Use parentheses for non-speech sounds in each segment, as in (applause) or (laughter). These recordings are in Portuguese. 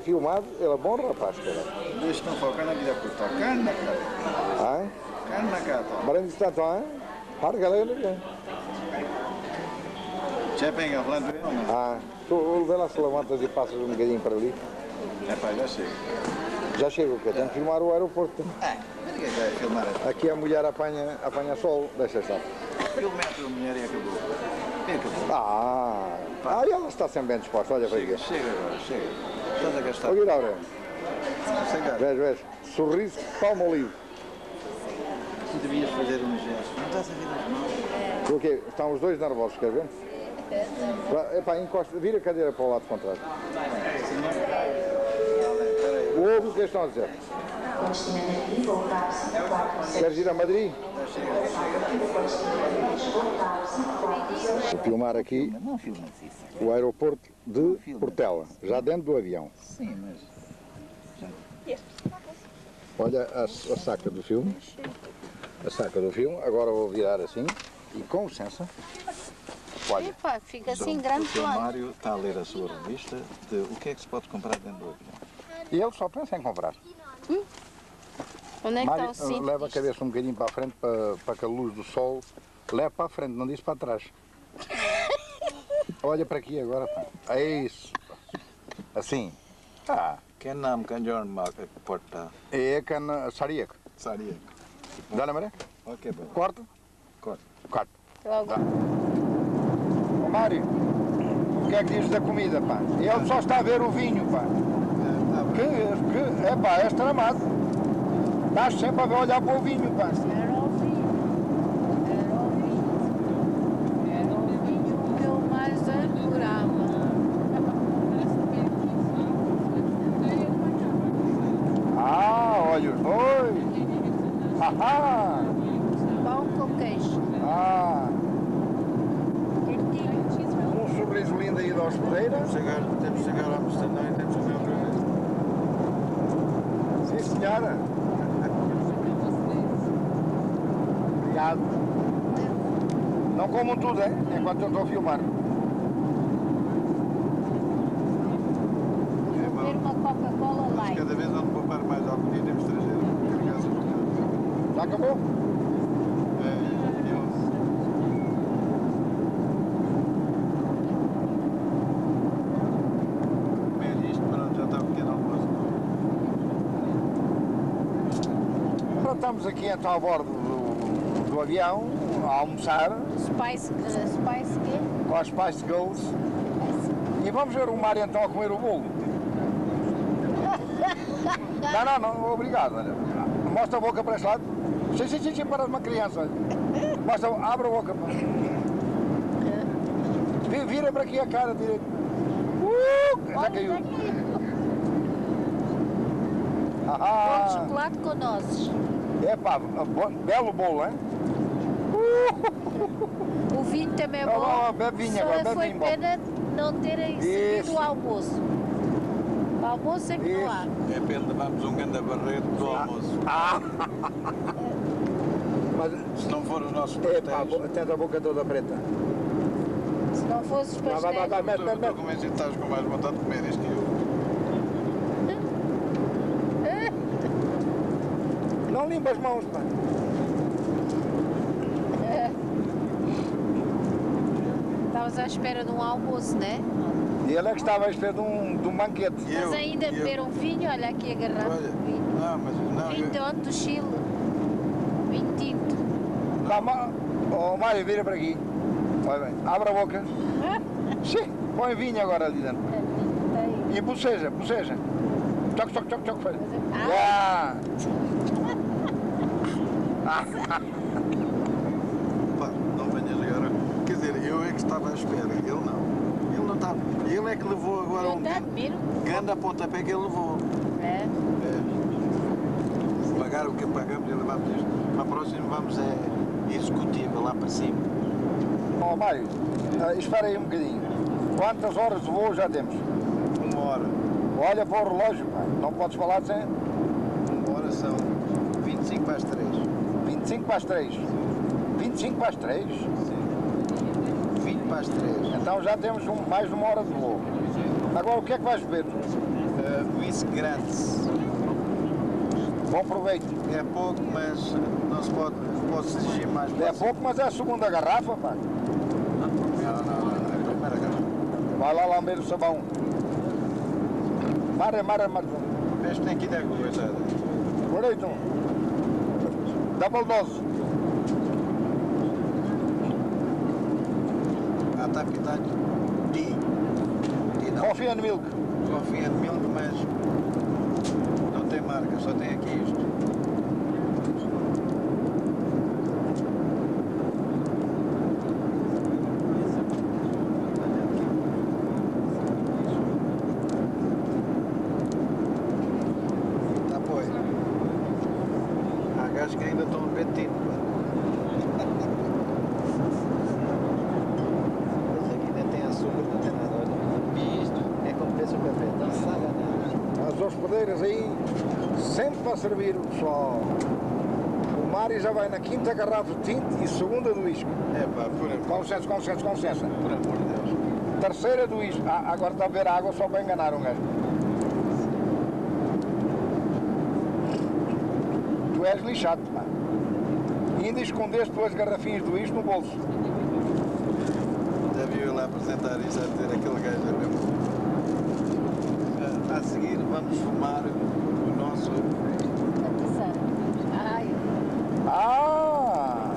Filmado, ele é bom rapaz, cara. Deixa não focar na vida por tocar, cana, cara. Ai? Cana, cara. Barang está tão, hein? Para galera, né? Já pega falando ou não? Ah, tu vê lá se levantas e passas um bocadinho para ali. É pá, já chega. Já chega o quê? Tem que filmar o aeroporto. É, ninguém vai filmar. Aqui a mulher apanha, apanha sol, deixa estar. Filmar a mulher e acabou. E acabou. Ah, ah, ela está sempre bem disposta, olha para aqui. chega agora, chega. Estás a gastar. Olha, Aurélio, Chegar. vês, vês, sorriso, palmo livre. Tu devias fazer um gesto. Não estás a ver as mãos? O quê? Estão os dois nervosos, quer ver? Vai, Epá, encosta, vira a cadeira para o lado contrário. O ovo, o que é que estão a dizer? Queres ir a Madrid? Vou filmar aqui Não filmas isso. o aeroporto de Portela, já dentro do avião. Sim, mas... Olha a, a saca do filme. A saca do filme. Agora vou virar assim. E com licença. Olha, Epá, fica assim grande o. Mário está a ler a sua revista de o que é que se pode comprar dentro do avião. e ele só pensa em comprar. Onde é que Mário, está o cinto? leva a cabeça um bocadinho para a frente para, para que a luz do sol leve para a frente, não diz para trás. Olha para aqui agora, pá. É isso. Assim. Ah, Quem não kan göra en porta? é cana sariek. Saria. Dá na maré? Ok, bom. Corta? Corta. Corta. Logo. Dá. Ô Mário, o que é que diz da comida, pá? Ele só está a ver o vinho, pá. Que, que, é pá, és tramado. Estás sempre ver olhar para o vinho, pá. Era o vinho. Era o vinho. Era o vinho que eu mais adorava. Ah, olha os dois. Ah, Pão com queijo. ah. Quentinho. Um sorriso lindo aí da hospedeira. Chegar, temos que chegar a Amsterdã e temos que comer outra vez. Sim, senhora. Obrigado. Comam tudo, hein? Enquanto eu estou a filmar. É Vou uma Coca-Cola light. cada vez onde poupar mais ao pedido temos de trazer um carregaço Já acabou? É, estamos aqui então a bordo do, do avião, a almoçar, Spice, uh, spice quê? com as Spice Girls. E vamos ver o Mário então a comer o bolo. Não, não, não, obrigado. Olha. Mostra a boca para este lado. Sim, sim, sim, sim, para uma criança. olha. Mostra, abre a boca. Vira para aqui a cara direita. Uh, já caiu. daqui. Bolo de Ah, chocolate com nozes. é pá, belo bolo, hein? O vinho também é Não, bom. não, bebe vinho Só agora, bebe foi vinho, bom. pena não terem servido Isso. o almoço. O almoço é que não há. É pena levarmos um grande barreto do almoço. Ah! (laughs) Mas, Se não for os nossos é pá, pastéis. bo- tens a boca toda preta. Se não fosse os Vai, vai, vai, pastéis. vai, mete, Estou mete, estou mete. convencido que estás com mais vontade de comer isto que eu. (laughs) Não limpa as mãos, pá. Estavas à espera de um almoço, né? E ele é que estava a espera de um, de um banquete. E Mas eu, ainda eu. beberam vinho, olha aqui a garrafa Olha, de vinho. não, mas não, Vinho de eu, onde? Do Chile. Vinho tinto. Vá, Ma- oh, Mário, vira para aqui. Vai bem. Abre a boca. (laughs) Sim, põe vinho agora ali dentro. Tem. E boceja, boceja. Toque, toque, toque, toque. faz. Ah. Ah, (laughs) (laughs) pá, não venhas agora. Quer dizer, eu é que estava à espera, ele não. Ele não estava. Ele é que levou agora um grande pontapé que ele levou. É. É. Pagar o que pagamos e levamos isto. Para a próxima vamos é executiva lá para cima. oh, Mário, ah, espera aí um bocadinho. Quantas horas de voo já temos? Uma hora. Olha para o relógio, pá. Não podes falar sem Uma hora são 25 para as 3. 25 para as 3. 25 para as 3? Sim. 20 para as 3. Então já temos um- mais uma hora de voo. Agora o que é que vais beber? Uh, whisky grátis. Bom proveito. É pouco, mas não se pode, -se exigir mais. É pouco, mas é a segunda garrafa, pá. Não, não, não, é a primeira garrafa. Vai lá lamber o sabão. Mare, mare, mare. Que tem que com coisa. Correto. Double dose. Tea. Tea não. Coffee and milk. Coffee and milk, mas não tem marca, só tem aqui isto. Tá pois. Há gajos que ainda estão a beber tinto. pá. Esse aqui ainda tem açúcar, não tem nada. Olha, e isto é como preço o café, não sabe nada. As hospedeiras aí, servir o pessoal. O Mário já vai na quinta garrafa de tinto e segunda do uísque. É pá, por, com licença, com licença. por amor de Deus. Terceira do uísque. Ah, agora está a beber água só para enganar um gajo. Tu és lixado, pá. E ainda escondeste duas garrafinhas do uísque no bolso. Já viu ele a apresentar isso, a dizer aquele gajo é mesmo. Ah, A seguir vamos fumar o nosso. Ai, Ah!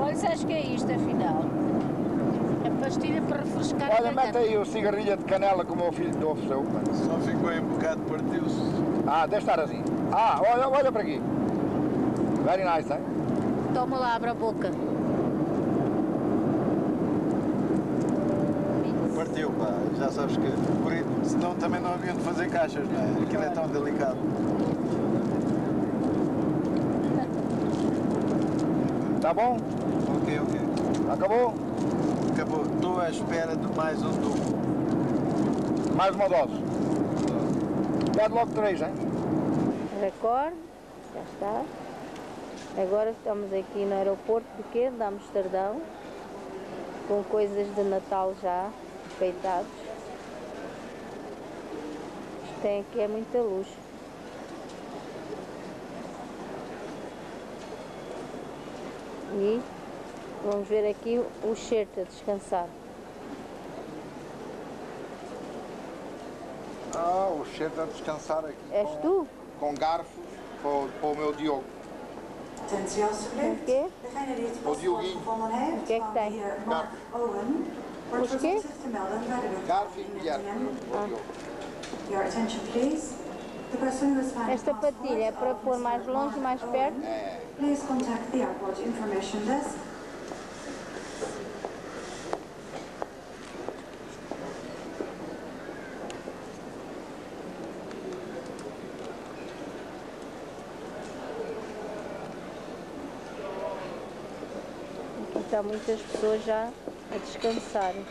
olha, sabes o que é isto afinal? É pastilha para refrescar a Olha, mete garganta. aí o cigarrilha de canela que o meu filho te ofereceu. Só ficou em bocado, partiu-se. Ah, deve estar assim. Ah, olha, olha para aqui. Very nice, hein? Toma lá, abre a boca. Partiu, pá. Já sabes que. Por isso, senão também não haviam de fazer caixas, não é? Aquilo é tão delicado. Tá bom? Ok, ok. Acabou? Acabou. Estou à espera de mais um tubo. Mais uma dose. Pede logo três, hein? Recorde, já está. Agora estamos aqui no aeroporto de quê? De Amsterdão, com coisas de Natal já enfeitados. Isto tem aqui é muita luz. E vamos ver aqui o shirt a descansar. Ah, o cheiro a descansar aqui. És com, tu? Com garfos para, o- para o meu Diogo. O quê? Degene die het Oh, paspoort Diogo. gevonden heeft Kijk, van de kijk. heer Mark Owen, wordt Oké. verzocht zich te melden bij de Garfo e o Esta patilha é para pôr mais longe e mais perto? Owen, Please contact the airport information desk. Está muitas pessoas já a descansarem.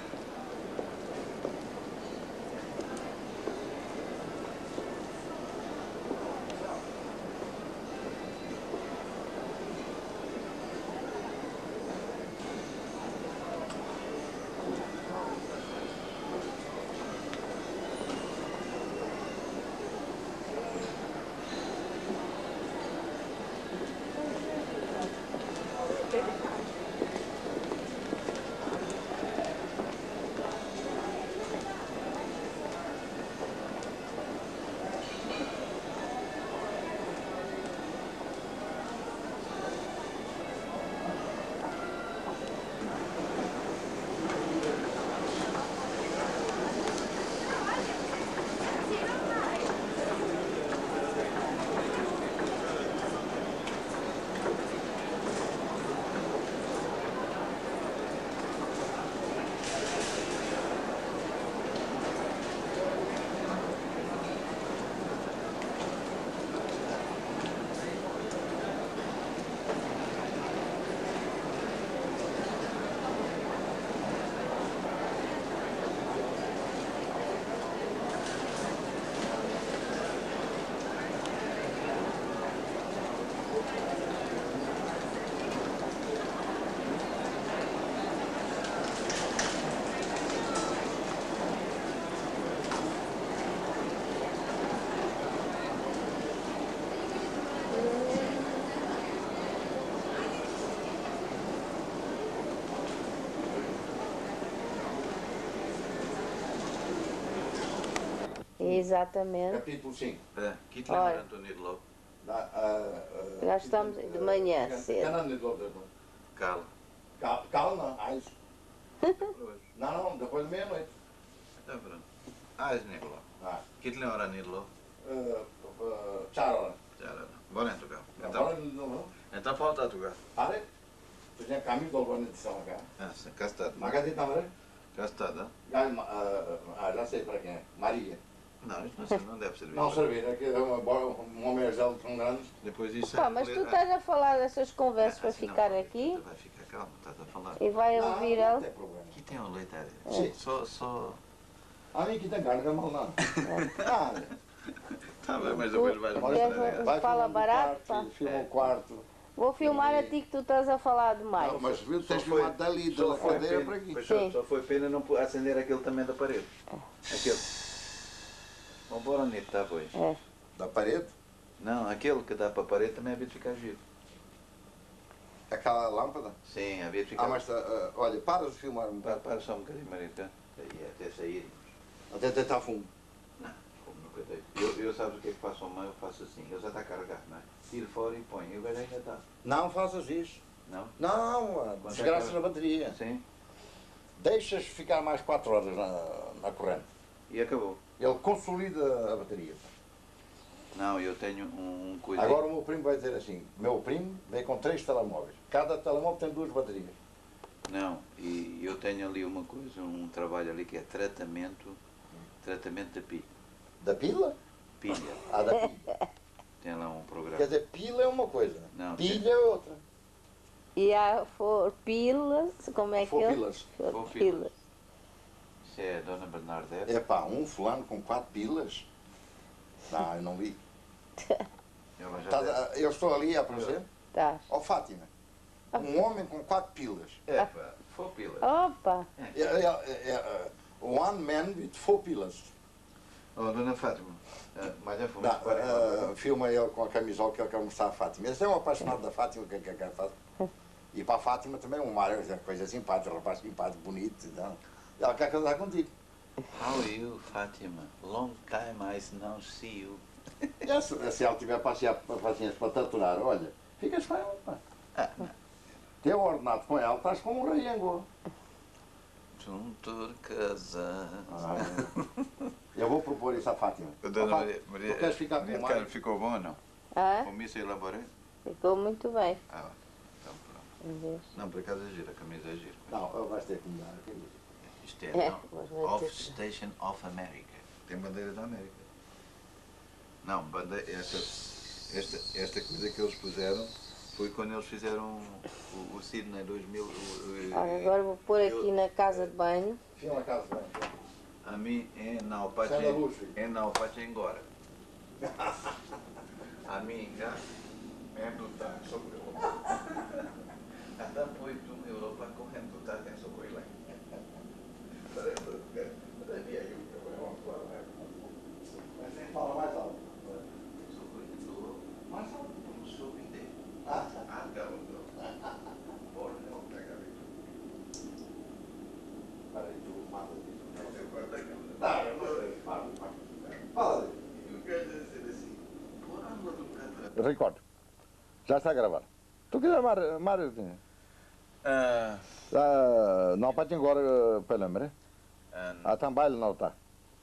Exatamente. capítulo 5. É, Kit Olha. Leonard Antonio Lobo, Da, ah, ah, Já estamos de manhã ah, cedo. Canan de Lourdes, não. Cala. Cal- Calma, ah. (laughs) Não, não, depois de meia-noite. Tá pronto. Ah, é Nilo. Ah, Kit Leonard Nilo. ah, ah. Já era. Bora então. Agora Então, não, não. então falta tu cá. Pare. Tu tinha caminho do Albano de São Cá. Ah, sim, cá está. Magadi Tamara? Cá está, não? Ah, já sei para quem é. Maria. Não, isto não, (laughs) serve, não deve servir. Não servir, é que é uma, um homem gel tão grande. Depois disso... Pá, mas tu estás a falar dessas conversas para Assim não, ficar tu aqui Vai ficar calmo, estás a falar. e vai Não, ouvir não ela. tem problema. Aqui tem um leite ali. Sim. Só, só... A mim que tem carga mal não. Nada. Tá bem, mas depois vai... Tu vai Fala barato, quarto, pá. Filma o quarto. Vou filmar a ti que tu estás a falar demais. Não, mas viu, Só tens foi- filmado dali, só da foi cadeira pena- para aqui. Só, só foi pena não acender aquele também da parede. Aquele. Vambora, Nito, tá, pois. É. Da parede, Não, aquele que dá para a parede também havia de ficar giro. aquela lâmpada. Sim, havia de ficar... Ah, mas ah, olha, para de filmar um Para, bocado. para só um bocadinho, marido, cá. Aí, até sair. Até tentar fumo. Não, como nunca dei. Eu, eu sabes o que é que faço meio? Eu faço assim. Ele já está carregado, não é? Tiro fora e põe. E o gajo ainda está. Não faças isso. Não? Não, ah, Quanto é desgraça que- na bateria. Sim. Deixas ficar mais 4 horas na, na corrente. E acabou. Ele consolida a bateria. Não, eu tenho um, um coisa. Agora o meu primo vai dizer assim, meu primo veio com três telemóveis. Cada telemóvel tem duas baterias. Não, e eu tenho ali uma coisa, um trabalho ali que é tratamento, tratamento da pi, Da pila? pilha. Ah, da pilha. Tem lá um programa. Quer dizer, pila é uma coisa, Não, pilha é outra. E há for pilas, como é que For é? pilas. For Pilas. É a Dona Bernadette. É pá, um fulano com quatro pilas? Não, eu não vi. (laughs) Tá- eu estou ali a aparecer. Tá. Ó Fátima, um homem com quatro pilas. É, pá, for pila. Opa! É, é, é, é, one man with four pilas. Oh, Dona Fátima, mas já fomos Dá, para ah, filma ele com a camisola que ele quer mostrar a Fátima. Esse é um apaixonado da Fátima, que quer que faz. (laughs) E para a Fátima também um Mário, é coisa simpática, um rapaz simpático, bonito. Não. Ela quer casar contigo. How are you, Fátima? Long time I não see you. E se, se ela tiver paciência, para tatuar, olha, ficas com ela. Pá. Ah, Teu ordenado com ela, estás com um rei em Goa. juntos casados. Ah, é. eu vou propor isso à Fátima. Dona Fátima, Maria, Maria, tu queres ficar com Maria ficou bom ou não? Ah, Comi se elaborei? ficou muito bem. Ah, então pronto. Não, por acaso é gira, a camisa é gira. Não, vais ter que mudar. Isto é, É, não, Off que- Station of America. Tem bandeira da América. Não, bandeira, esta, esta, esta coisa que eles puseram foi quando eles fizeram o, o Sydney 2000. o- o- Olha, agora vou pôr aqui na casa de banho. Filma a casa bem. A mim é na filho. é na Opache agora. (laughs) A mim já é do tá sobre o. Anda foi do Europa correndo tá tem sobre lá. Mas nem fala mais alto. Mais alto como soube dele. Ah, Ah, garoto. Porra, não pega ali. peraí, tu mata isso. Eu guardo a câmera. Tá, eu não sei. Fala, fala. Fala dele. E o gajo dizer assim, porra, anda do cara. Recordo. Já está a gravar. Tu quiser, Mário, Mário Ah, ah, não pode agora pela mre. ah, A também não está.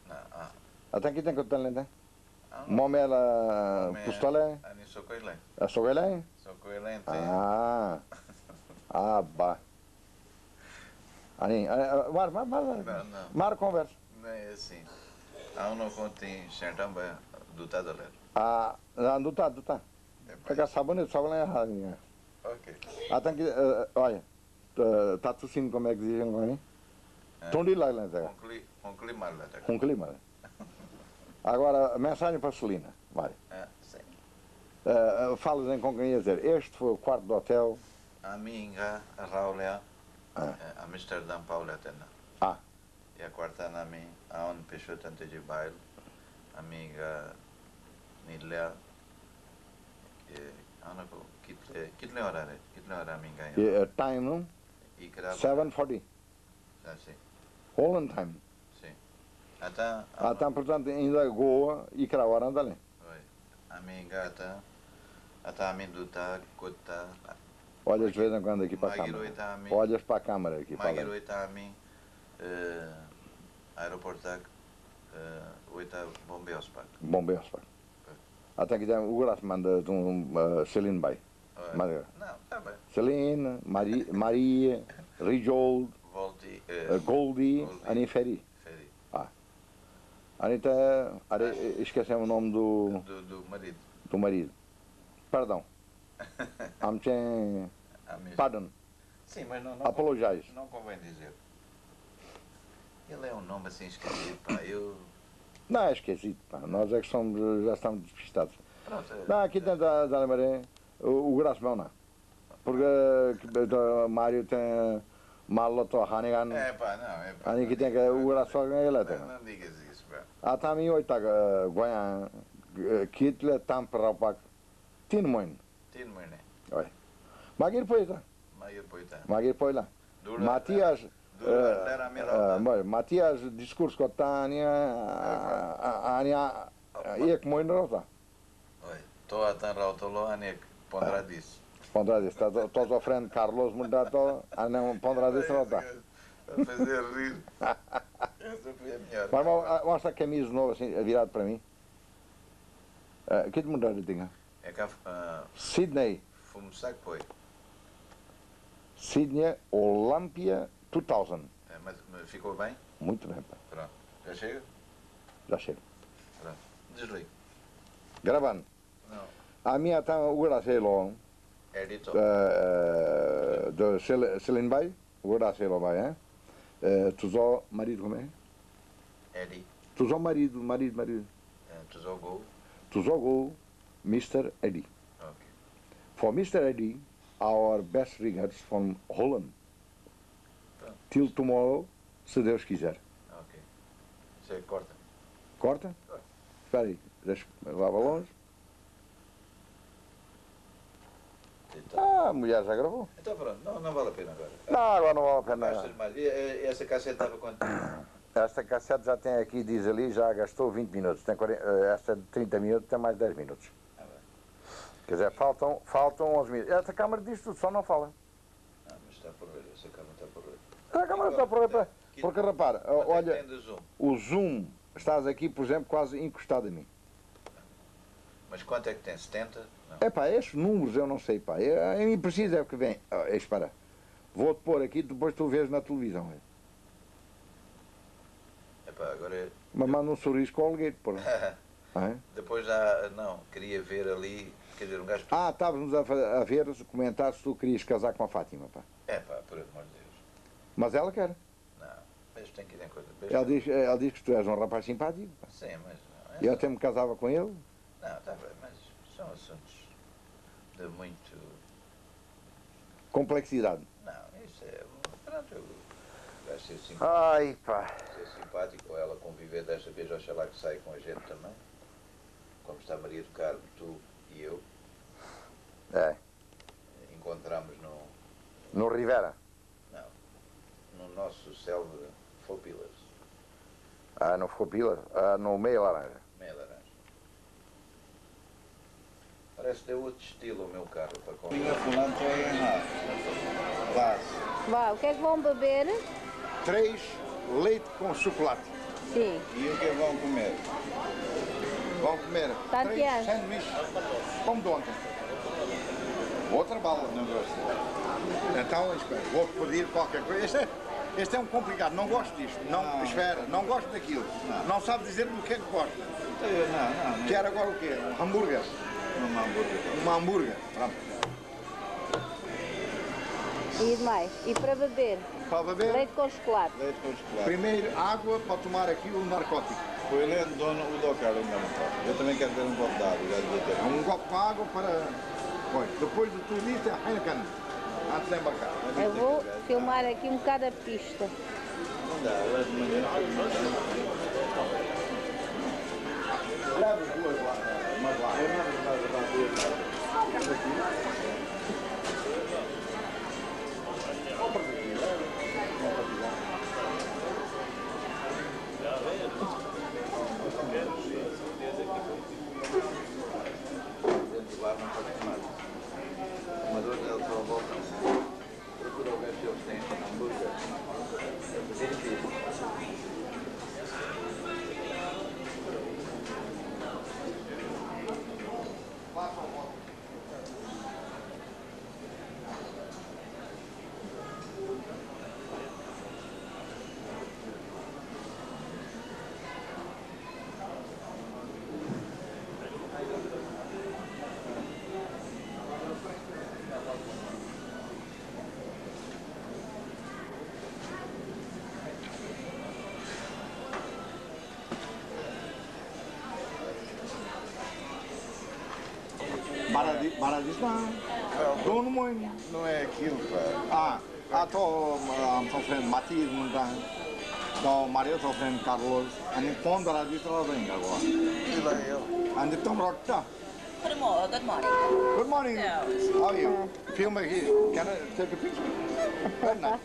não, ah. A tem que tem que ter lente. Ah, Momela pistola, Ani soko ile. a ile ente. Ah. (laughs) Ah, bah. Ani, mar mar mar. Não. Mar conversa. Não é assim. Há um não contém xantamba do Tadaler. Ah, não tá, não tá. É sabonete, sabonete errado. Ok. Ah, que, olha, tá tossindo como é que dizem agora, hein? Tondi lá, lá, lá. Conclui, conclui mal. Com clima. né? (laughs) Agora, mensagem para a Celina, Mário. Ah, sim. Uh, falas em com quem ia dizer, este foi o quarto do hotel. A minha, a Raulea, Ah. a Amsterdam Paula Tena. Ah. E a quarta na mim, a onde peixou tanto de baile, a onde kitle, horare, kitle hora minha. E, uh, time, não? Grava. 7.40. Sim, Holland time. sim. Então, Ah, então, portanto, ainda Goa e Krawar anda ali. Oi. A mim gata. Até a mim do tá, cota. Olhas de vez em quando aqui para a Magiroi câmara. a mim. Olhas para a câmara aqui. Magiroi tá a mim. Aeroporto tak. Oita Bombeos pak. O Graça manda um uh, Celine Bay. Oi. Manda. Não, tá bem. Celine, Mari, (laughs) Maria, Rijold, Volti. uh, Goldie, Goldie. Annie Ferry. Feri. Anitta, are, esquecemos o nome do, Do, do marido. do marido. Perdão. Amchen, A mesma. pardon, Sim, mas não, não, apologize. não convém dizer. Ele é um nome assim esquisito, pá. Eu. Não, é esquisito, pá. Nós é que somos, já estamos despistados. Pronto. é- Não, aqui tem da, da Maré, o, o Graça não. Porque uh, Mário tem Maloto Hanigan, É pá, não, é pá. Ani que tem que o só ganha ele tem. Não, digas isso, pá. A tami oita Goian, kitle tamp rapak, tin moin. Tin mene. Magir poita, Maior poita. magir. Dura. Matias, Moj, Matias diskurs kotania, ania, iek moin rota. Oi. Estou a tan rautolo anek. Pondrá disso. Pondra dis, to to friend Carlos Mundato, ania pondra dis rota. A fazer rir. Mas mo- mostra a camisa nova assim, virado para mim. Uh, que de mudar de tinha? É que uh, Sydney, fumo saco foi. Sydney Olympia 2000. É, mas, ficou bem? Muito bem, pá. Pronto. Já chega? já chega. Desliga. Gravando. Não. A minha está o Gracelo, Editor. uh, de Cel- Celine Bay, o Gracelo Bay, hein? Uh, tu só marido como é? Eddie. Tu só marido, marido, marido. Uh, tu jogou. Tu só go Mr. Eddie. Ok. For Mr. Eddie, our best regards from Holland. Till tomorrow, se Deus quiser. Ok. Você corta. Corta? Espera aí, deixa lá para longe. Então, Ah, a mulher já gravou. então pronto. Não, não vale a pena agora. Não, agora não vale a pena. Gastas mais. E, essa cassete estava quanto? (coughs) Esta cassete já tem aqui, diz ali, já gastou 20 minutos. Tem 40, eh, esta de 30 minutos tem mais 10 minutos. Ah. Quer dizer, faltam, faltam 11 minutos. Esta câmara diz tudo, só não fala. Ah, mas está por ver. Essa câmera está por ver. A câmara está por aí. para- Porque repara, é olha, zoom? o zoom, estás aqui, por exemplo, quase encostado a mim. Mas quanto é que tem? 70? Não. É pá, estes números eu não sei, pá. É, é impreciso, é o que vem. Ah, espera, vou-te pôr aqui, depois tu vês na televisão. é. Epá, agora é- Mas manda um sorriso com o alguém, pô. (laughs) Ah, é? Depois já, não, queria ver ali, quer dizer, um gajo... Ah, estávamos a, a ver, comentar se tu querias casar com a Fátima, pá. É pá, por amor de Deus. Mas ela quer. Não, mas tem que ir em coisa. Ela diz, ela diz que tu és um rapaz simpático. pá. Sim, mas não. E eu até me casava com ele. Não, está bem, mas são assuntos de muito... Complexidade. Não, isso é... Pronto, eu... Vai ser simpático, Ai, pá. ser simpático ou ela conviver desta vez, oxalá que saia com a gente também. Como está Maria do Carmo, tu e eu, É. encontramos no, No Rivera. No nosso célebre Fopilas, Ah, no Fopila. Ah, no Meia Laranja. meia laranja. Parece ter outro estilo o meu carro para comprar. Minha fulano é errado. Vá, o que é que vão beber? Três leite com chocolate. Sim. E o que vão comer? Vão comer três sanduíches como de ontem. Outra bala. Não gosto. Então, espera, vou pedir qualquer coisa. Este é, é um complicado, não gosto disto. Não, Não. espera, não gosto daquilo. Não, sabe dizer do que é que gosta. Não, não, não. Quer agora o quê? Um hambúrguer. Um hambúrguer. Uma hambúrguer. Pronto. E mais? E para beber? Para beber, Leite com chocolate. Leite com chocolate. primeiro água para tomar aqui o narcótico. O Heleno, dono, o. Carlos ainda não. Eu também quero ver um copo de água, já devia ter. Um copo de água para. Pois, depois de tudo isto é Heineken. Antes de embarcar. Eu vou filmar aqui um bocado a pista. Não dá, agora de manhã. Leva as duas lá. Mas lá. Baradi- Baradistan. Dono muito. Não é aquilo, pá. Ah, ah, tô, am să frem Matiz Mundan. Sau Mario să frem Carlos. Ani pon Baradistan la venga agora. Aquilo é ele. Ani tom rockta. Good morning. Good morning. Good morning. Yeah. How are you? Film here. Can I take a picture? Very nice.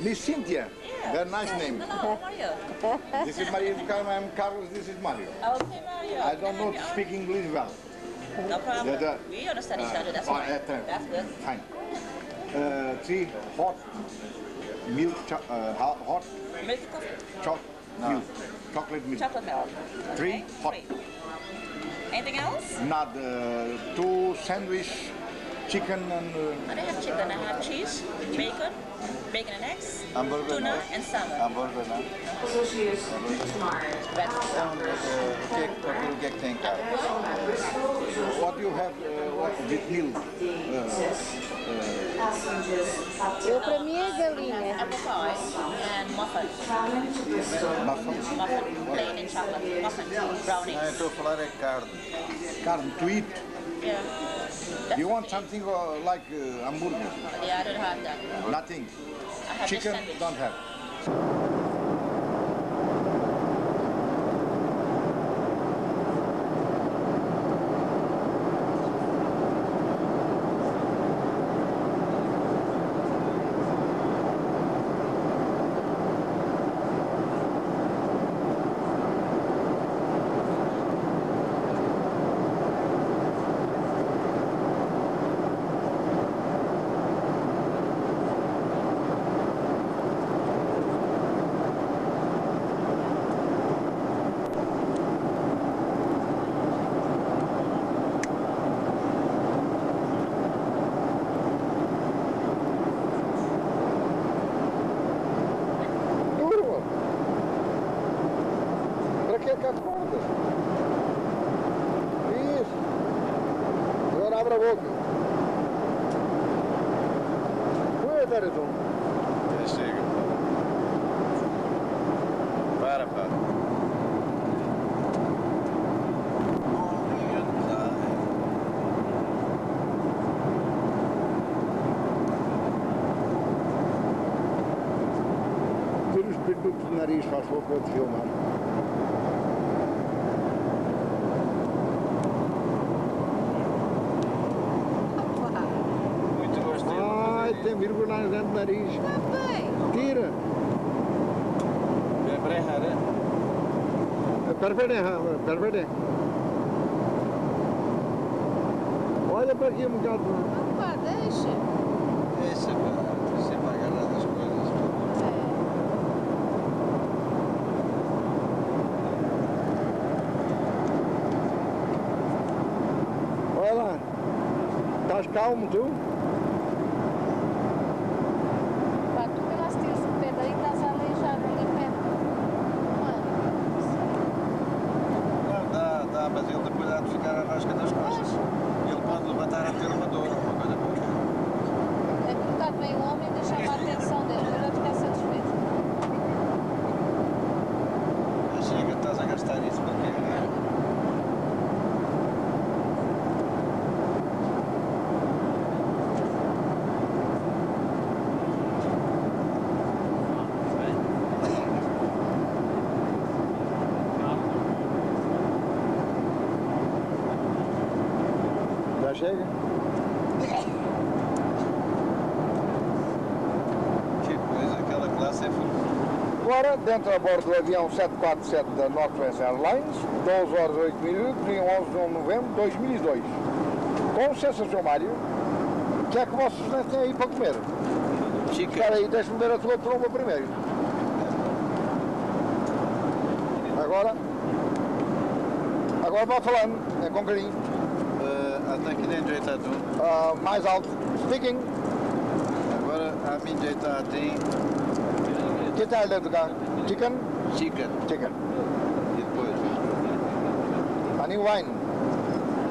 Miss Cynthia. Very nice name. Hello, how are you? This is Maria I'm Carlos. This is Mario. Okay, Mario. I don't know to speak English well. No problem. Yeah, we understand each other. That's fine. uh, That's good. Fine. Uh, three hot milk, cho- uh, hot, Milk choc milk, chocolate milk. Chocolate milk. Three Okay, hot. three. Anything else? Not uh, two sandwich, chicken and uh, I have chicken. I have cheese, bacon, bacon and eggs, Hamburger tuna, não? and salmon. Hambúrguer não? Associates tomorrow. Breakfast. Então, eh, o que é que- aquilo que é que tem cá? what you have uh, what with milk. Passengers up to Eu para mim é galinha. Apple pie and muffin. traveling to Bristol. Muffin, Muffin. Plain and chocolate. Muffin. Brownies. Não, eu estou a falar é carne. carne to eat. Yeah. You want something uh, like uh, hamburger? Yeah, I don't have that. Nothing. Chicken don't have. Abre a boca. Ué, Darizon. Já chega. Para, para. Tira os produtos do nariz, faz favor, para te filmar. Muito gosto dele. Ai, tem vírgula dentro do nariz. Tira. É brejar, é? Ha, perfeito. Olha para aqui um bocado. Opa, deixa. Deixa, pá. Sempre agarrado as coisas. Olha lá. Estás calmo tu? Pá, tu que lá se tiras o pé daí, estás aleijado ali perto. Mano, Não, dá, dá, mas ele depois há de ficar à rasca das costas. Ele pode levantar a ter uma dor, uma coisa qualquer. é colocar bem o homem e deixar a atenção dele, ele vai ficar satisfeito. Já chega, estás a gastar isso para quê? Já chega? Que coisa, aquela classe é full. Agora, dentro a bordo do avião 747 da Northwest Airlines, 12 horas e 8 minutos, dia 11 de novembro de 2002. Com licença, Sr. Mário, o que é que vocês têm aí para comer? Chica. Espera aí, deixa-me ver a tua tromba primeiro. Agora, agora vai falando, é com carinho. Uh, até aqui dentro jeito a. Ah, mais alto. Speaking. Agora a mim jeito a ti. Que tal dentro cá? Chicken? Chicken. Chicken. E depois? Honey wine.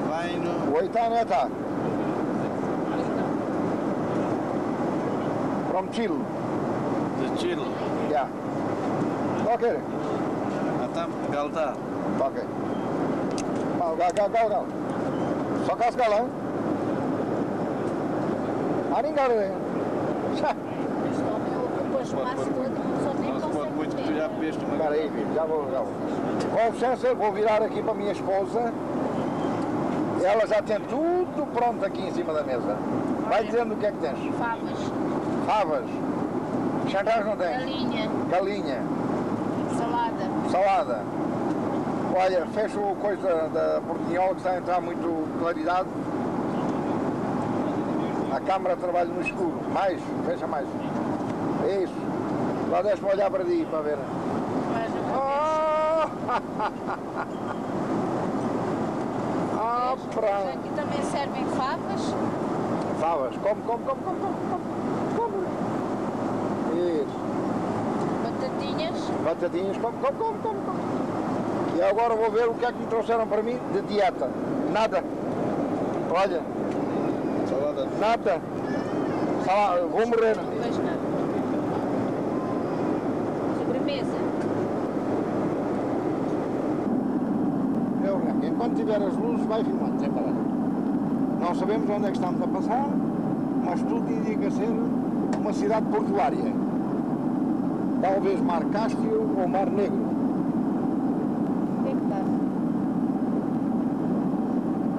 Vai no. Oitana eta. From Chile. De Chile. Yeah. Okay. Até Galdar. Okay. Go, go, go, go, go. Só cascala, hein? A ninguém. Este homem ocupa o espaço todo, já bebeste uma Espera aí, filho, já vou, já vou. Com licença, vou virar aqui para a minha esposa. Ela já tem tudo pronto aqui em cima da mesa. Vai dizendo o que é que tens. Favas, Favas. Chantais não tens? galinha, Galinha. salada. Salada. Olha, fecho o coisa da portinhola que está a entrar muito claridade. A câmara trabalha no escuro. Mais, fecha mais. É isso. Lá deixa-me olhar para ti para ver. Mas não Ah, ah Mas pronto. Aqui também servem favas. Favas. Come, come, come, come, come. come. Isso. Batatinhas, Batatinhas, come, come, come, come, come. E agora vou ver o que é que me trouxeram para mim de dieta. Nada. Olha, salada nada. Sala- vou morrer. pois não. Sobremesa. Eu, Renato, enquanto tiver as luzes, vai filmando, sem parar. Não sabemos onde é que estamos a passar, mas tudo indica ser uma cidade portuária. Talvez Mar Cáspio ou Mar Negro. É?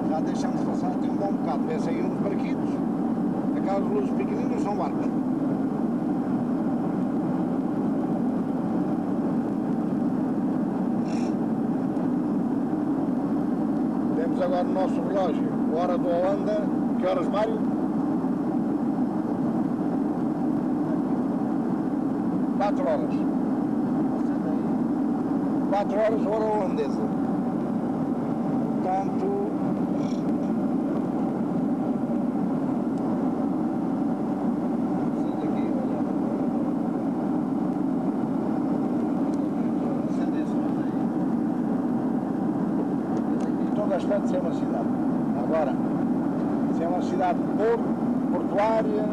Já deixamos passar até um bom bocado. Vê-se aí uns barquitos. Aquelas luzes pequeninas são barcos. No nosso relógio hora do Holanda. Que horas, Mário? Quatro horas. Quatro horas, hora holandesa. Portanto, estou gastando ser uma cidade. Agora, cidade porto, portuária,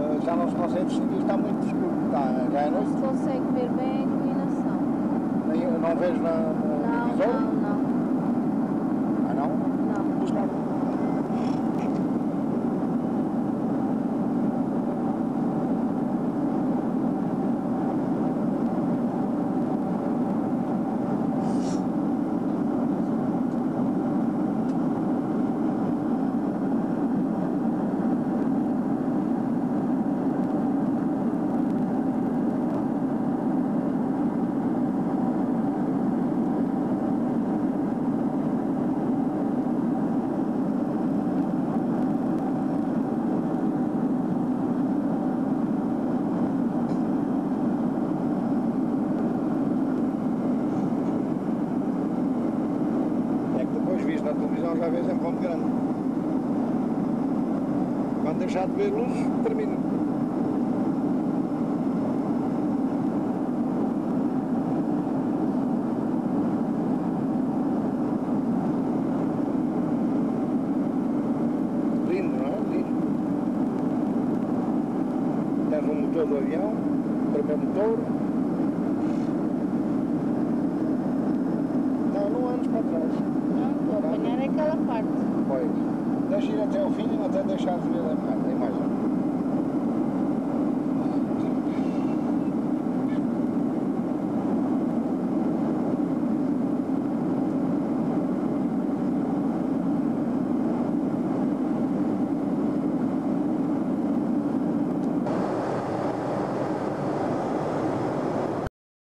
eh, já não se consegue distinguir, está muito escuro. Está, já é Não noite, se consegue ver bem a iluminação. nem, não vejo na, no Não, visor? não, não. Ah, não? Não. Buscar. É que depois viste na televisão já vês em ponto grande. Quando deixar de ver luz, termina.